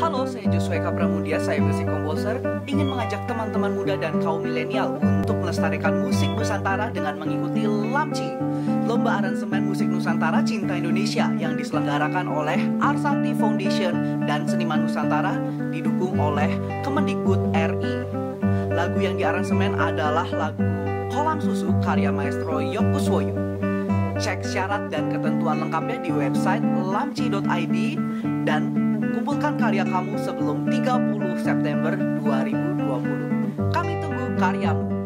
Halo, saya Joshua Eka Pramudia, saya musik komposer, ingin mengajak teman-teman muda dan kaum milenial untuk melestarikan musik Nusantara dengan mengikuti LAMCI, Lomba Aransemen Musik Nusantara Cinta Indonesia yang diselenggarakan oleh Arsanti Foundation dan Seniman Nusantara didukung oleh Kemendikbud RI. Lagu yang diaransemen adalah lagu Kolam Susu karya maestro Yokuswoyo. Cek syarat dan ketentuan lengkapnya di website lamci.id dan kumpulkan karya kamu sebelum 30 September 2020. Kami tunggu karyamu.